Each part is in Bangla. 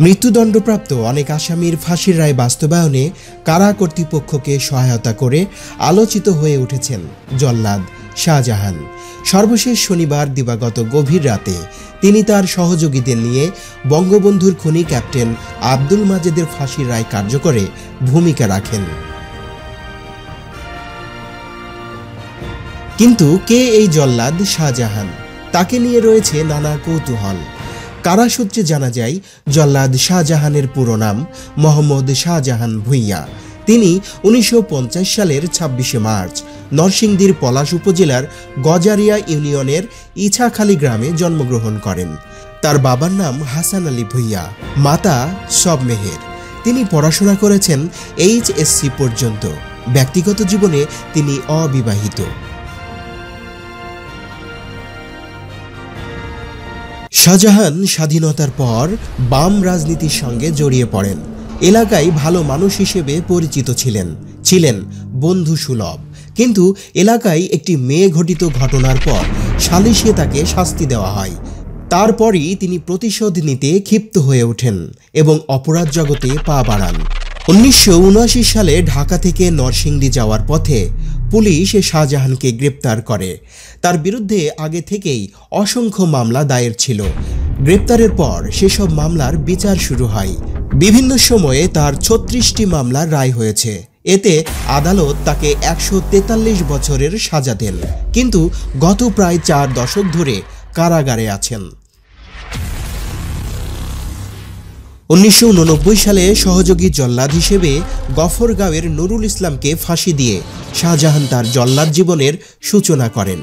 মৃত্যুদণ্ডপ্রাপ্ত অনেক আসামির ফাঁসির রায় বাস্তবায়নে কারা কর্তৃপক্ষকে সহায়তা করে আলোচিত হয়ে উঠেছেন জল্লাদ শাহজাহান। সর্বশেষ শনিবার দিবাগত গভীর রাতে তিনি তার সহযোগীদের নিয়ে বঙ্গবন্ধুর খুনি ক্যাপ্টেন আব্দুল মাজেদের ফাঁসির রায় কার্যকরে ভূমিকা রাখেন। কিন্তু কে এই জল্লাদ শাহজাহান? তাকে নিয়ে রয়েছে নানা কৌতূহল। কারা সূত্রে জানা যায়, জল্লাদ শাহজাহানের পুরো নাম মোহাম্মদ শাহজাহান ভুইয়া। তিনি উনিশশো পঞ্চাশ সালের ছাব্বিশে মার্চ নরসিংদীর পলাশ উপজেলার গজারিয়া ইউনিয়নের ইছাখালী গ্রামে জন্মগ্রহণ করেন। তার বাবার নাম হাসান আলী ভুইয়া, মাতা সব মেহের। তিনি পড়াশোনা করেছেন এইচএসসি পর্যন্ত। ব্যক্তিগত জীবনে তিনি অবিবাহিত। শাহজাহান স্বাধীনতার পর বাম রাজনীতির সঙ্গে জড়িয়ে পড়েন। এলাকায় ভালো মানুষ হিসেবে পরিচিত ছিলেন। ছিলেন বন্ধু সুলভ। কিন্তু এলাকায় একটি মেয়ে ঘটিত ঘটনার পর সালিশে তাকে শাস্তি দেওয়া হয়। তারপরই তিনি প্রতিশোধ নিতে ক্ষিপ্ত হয়ে ওঠেন এবং অপরাধ জগতে পা বাড়ান। উনিশশো উনআশি সালে ঢাকা থেকে নরসিংদী যাওয়ার পথে পুলিশ শাহজাহানকে গ্রেপ্তার করে। তার বিরুদ্ধে আগে থেকেই অসংখ্য মামলা দায়ের ছিল। গ্রেপ্তারের পর সেসব মামলার বিচার শুরু হয়। বিভিন্ন সময়ে তার ছত্রিশটি মামলার রায় হয়েছে। এতে আদালত তাকে একশো তেতাল্লিশ বছরের সাজা দেন। কিন্তু গত প্রায় চার দশক ধরে কারাগারে আছেন। উনিশশো সালে সহযোগী জল্লাদ হিসেবে গফরগাঁওয়ের নুরুল ইসলামকে ফাঁসি দিয়ে শাহজাহান তার জল্লাদ জীবনের সূচনা করেন।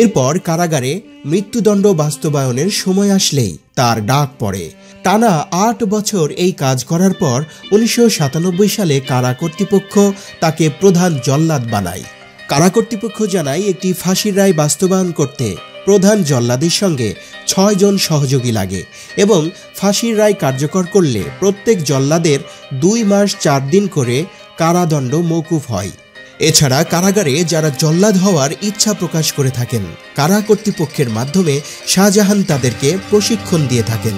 এরপর কারাগারে মৃত্যুদণ্ড বাস্তবায়নের সময় আসলেই তার ডাক পড়ে। টানা আট বছর এই কাজ করার পর উনিশশো সাতানব্বই সালে কারা কর্তৃপক্ষ তাকে প্রধান জল্লাদ বানায়। কারা কর্তৃপক্ষ জানায়, একটি ফাঁসির রায় বাস্তবায়ন করতে প্রধান জল্লাদের সঙ্গে ছয় জন সহযোগী লাগে এবং ফাঁসির রায় কার্যকর করলে প্রত্যেক জল্লাদের দুই মাস চার দিন করে কারাদণ্ড মৌকুফ হয়। এছাড়া কারাগারে যারা জল্লাদ হওয়ার ইচ্ছা প্রকাশ করে থাকেন, কারা কর্তৃপক্ষের মাধ্যমে শাহজাহান তাদেরকে প্রশিক্ষণ দিয়ে থাকেন।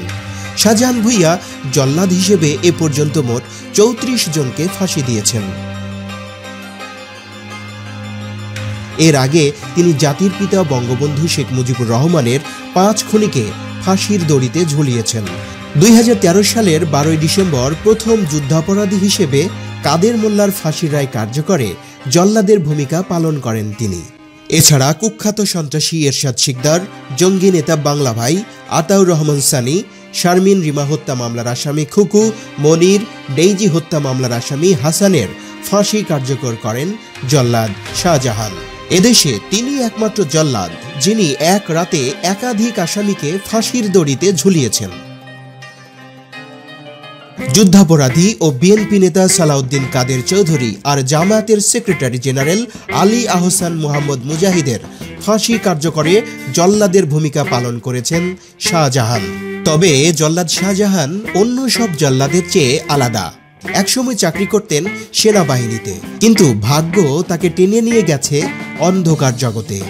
শাহজাহান ভুইয়া জল্লাদ হিসেবে এ পর্যন্ত মোট চৌত্রিশ জনকে ফাঁসি দিয়েছেন। এর আগে তিনি জাতির পিতা বঙ্গবন্ধু শেখ মুজিবুর রহমানের পাঁচ খুনিকে ফাঁসির দড়িতে ঝুলিয়েছেন। দুই হাজার তেরো সালের বারোই ডিসেম্বর প্রথম যুদ্ধাপরাধী হিসেবে কাদের মোল্লার ফাঁসির রায় কার্যকরে জল্লাদের ভূমিকা পালন করেন তিনি। এছাড়া কুখ্যাত সন্ত্রাসী এরশাদ শিকদার, জঙ্গি নেতা বাংলা ভাই, আতাউর রহমান সানি, শারমিন রিমা হত্যা মামলার আসামি খুকু, মনির, ডেইজি হত্যা মামলার আসামি হাসানের ফাঁসি কার্যকর করেন জল্লাদ শাহজাহান। এদেশে তিনি একমাত্র জল্লাদ, যিনি এক রাতে একাধিক আসামিকে ফাঁসির দড়িতে ঝুলিয়েছেন। যুদ্ধাপরাধী ও বিএনপি নেতা সালাউদ্দিন কাদের চৌধুরী আর জামায়াতের সেক্রেটারি জেনারেল আলী আহসান মোহাম্মদ মুজাহিদের ফাঁসি কার্যকরে জল্লাদের ভূমিকা পালন করেছেন শাহজাহান। তবে জল্লাদ শাহজাহান অন্য সব জল্লাদের চেয়ে আলাদা। একসময় চাকরি করতেন সেনাবাহিনীতে, কিন্তু ভাগ্য তাকে টেনে নিয়ে গেছে অন্ধকার জগতে।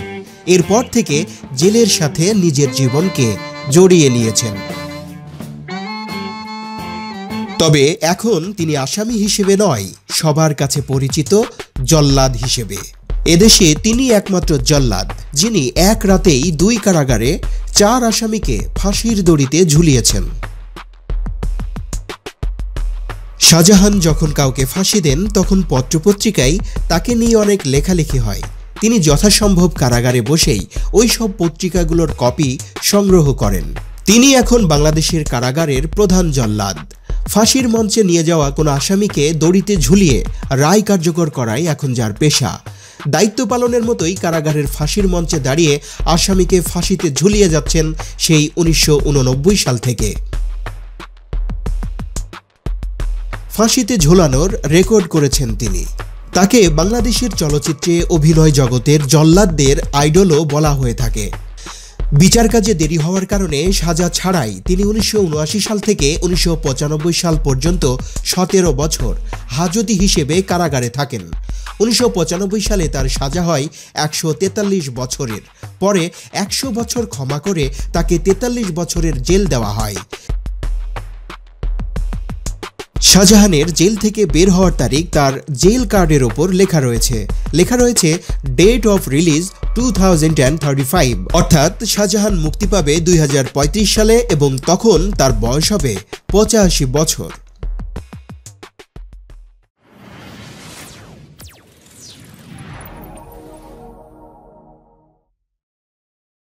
এরপর থেকে জেলের সাথে নিজের জীবনকে জড়িয়ে নিয়েছেন। তবে এখন তিনি আসামি হিসেবে নয়, সবার কাছে পরিচিত জল্লাদ হিসেবে। এদেশে তিনি একমাত্র জল্লাদ, যিনি এক রাতেই দুই কারাগারে চার আসামিকে ফাঁসির দড়িতে ঝুলিয়েছেন। শাহজাহান যখন কাউকে ফাঁসি দেন, তখন পত্রপত্রিকায় তাকে নিয়ে অনেক লেখালেখি হয়। তিনি যথাসম্ভব কারাগারে বসেই ওই সব পত্রিকাগুলোর কপি সংগ্রহ করেন। তিনি এখন বাংলাদেশের কারাগারের প্রধান জল্লাদ। ফাঁসির মঞ্চে নিয়ে যাওয়া কোনো আসামিকে দড়িতে ঝুলিয়ে রায় কার্যকর করাই এখন যার পেশা। দায়িত্ব পালনের মতোই কারাগারের ফাঁসির মঞ্চে দাঁড়িয়ে আসামিকে ফাঁসিতে ঝুলিয়ে যাচ্ছেন সেই উনিশশো উননব্বই সাল থেকে। ফাঁসিতে ঝোলানোর রেকর্ড করেছেন তিনি। তাকে বাংলাদেশের চলচ্চিত্রে অভিনয় জগতের জল্লাদদের আইডলও বলা হয়ে থাকে। বিচার কাজে দেরি হওয়ার কারণে সাজা ছাড়াই তিনি উনিশশো উনআশি সাল থেকে উনিশশো পঁচানব্বই সাল পর্যন্ত সতেরো বছর হাজতি হিসেবে কারাগারে থাকেন। উনিশশো পঁচানব্বই সালে তার সাজা হয় একশো তেতাল্লিশ বছরের। পরে একশো বছর ক্ষমা করে তাকে তেতাল্লিশ বছরের জেল দেওয়া হয়। শাহজাহানের জেল থেকে বের হওয়ার তারিখ তার জেল কার্ডের ওপর লেখা রয়েছে। লেখা রয়েছে ডেট অফ রিলিজ টু অর্থাৎ শাহজাহান মুক্তি পাবে দুই হাজার পঁয়ত্রিশ সালে এবং তখন তার বয়স হবে পঁচাশি বছর।